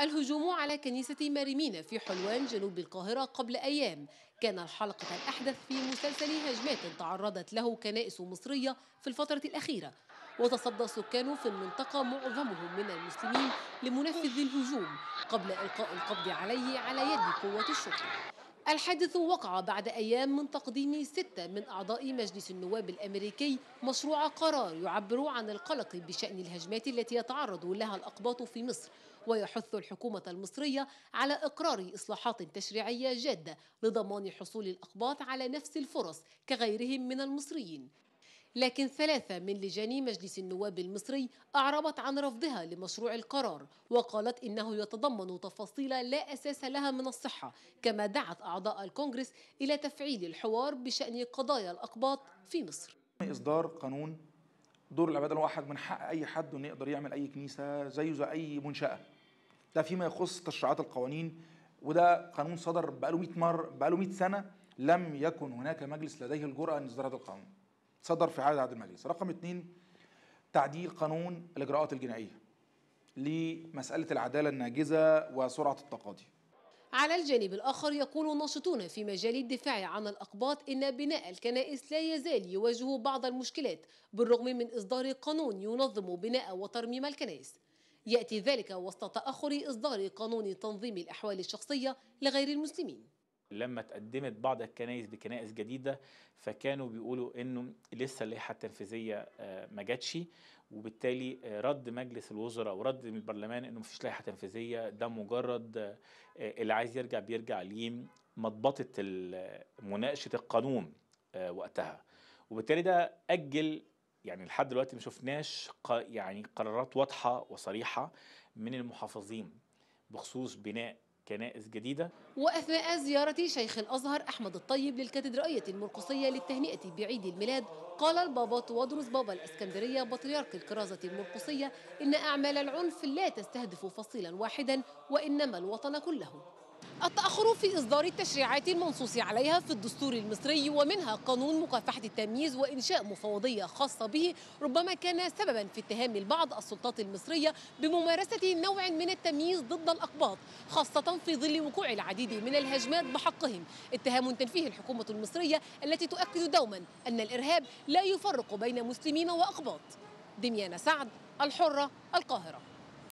الهجوم على كنيسة مريمينا في حلوان جنوب القاهرة قبل أيام. كان الحلقة الأحدث في مسلسل هجمات تعرضت له كنائس مصرية في الفترة الأخيرة. وتصدى سكان في المنطقة معظمهم من المسلمين لمنفذ الهجوم قبل إلقاء القبض عليه على يد قوة الشرطة. الحادث وقع بعد أيام من تقديم ستة من أعضاء مجلس النواب الأمريكي مشروع قرار يعبر عن القلق بشأن الهجمات التي يتعرض لها الأقباط في مصر ويحث الحكومة المصرية على إقرار إصلاحات تشريعية جادة لضمان حصول الأقباط على نفس الفرص كغيرهم من المصريين. لكن ثلاثة من لجان مجلس النواب المصري أعربت عن رفضها لمشروع القرار وقالت إنه يتضمن تفاصيل لا أساس لها من الصحة كما دعت أعضاء الكونغرس إلى تفعيل الحوار بشأن قضايا الأقباط في مصر. إصدار قانون دور العبادة الواحد من حق أي حد إنه يقدر يعمل أي كنيسة زيه زي أي منشأة. ده فيما يخص تشريعات القوانين وده قانون صدر بقاله 100 مرة بقاله 100 سنة لم يكن هناك مجلس لديه الجرأة أن يصدر هذا القانون. صدر في عهد المجلس. رقم اثنين تعديل قانون الإجراءات الجنائية لمسألة العدالة الناجزة وسرعة التقاضي. على الجانب الآخر يقول ناشطون في مجال الدفاع عن الأقباط إن بناء الكنائس لا يزال يواجه بعض المشكلات بالرغم من إصدار قانون ينظم بناء وترميم الكنائس. يأتي ذلك وسط تأخر إصدار قانون تنظيم الأحوال الشخصية لغير المسلمين. لما تقدمت بعض الكنائس بكنائس جديدة فكانوا بيقولوا إنه لسه اللائحة التنفيذية ما جاتش. وبالتالي رد مجلس الوزراء ورد من البرلمان إنه مفيش لائحة تنفيذية. ده مجرد اللي عايز يرجع بيرجع لمضبطه مناقشة القانون وقتها. وبالتالي ده أجل يعني لحد دلوقتي ما شفناش يعني قرارات واضحة وصريحة من المحافظين بخصوص بناء كنائس جديدة. وأثناء زيارة شيخ الأزهر أحمد الطيب للكاتدرائية المرقسية للتهنئة بعيد الميلاد قال البابا توادرس بابا الإسكندرية بطريرك الكرازة المرقسية إن أعمال العنف لا تستهدف فصيلا واحدا وإنما الوطن كله. التأخر في إصدار التشريعات المنصوص عليها في الدستور المصري ومنها قانون مكافحة التمييز وإنشاء مفوضية خاصة به ربما كان سببا في اتهام البعض السلطات المصرية بممارسة نوع من التمييز ضد الأقباط خاصة في ظل وقوع العديد من الهجمات بحقهم. اتهام تنفيه الحكومة المصرية التي تؤكد دوما أن الإرهاب لا يفرق بين مسلمين وأقباط. دميانة سعد الحرة القاهرة.